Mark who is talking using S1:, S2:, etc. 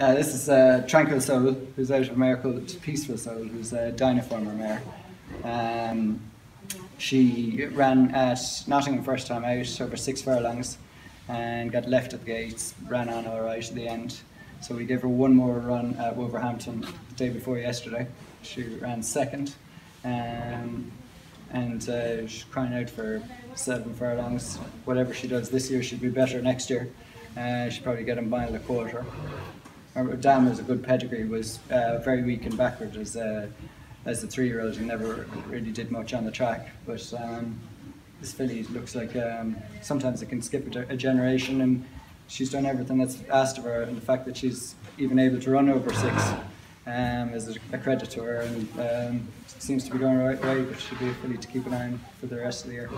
S1: Uh, this is uh, Tranquil Soul, who's out of a called Peaceful Soul, who's a Dynaformer mare. Um, she ran at Nottingham first time out, over six furlongs, and got left at the gates, ran on all right at the end. So we gave her one more run at Wolverhampton the day before yesterday. She ran second, um, and uh, she's crying out for seven furlongs. Whatever she does this year should be better next year. Uh, she'll probably get a mile a quarter. Dam was a good pedigree, was uh, very weak and backward as a, as a three-year-old and never really did much on the track. But um, this filly looks like um, sometimes it can skip a, a, generation and she's done everything that's asked of her and the fact that she's even able to run over six um, is a, credit to her and um, seems to be going the right way but should be a filly to keep an eye on for the rest of the year.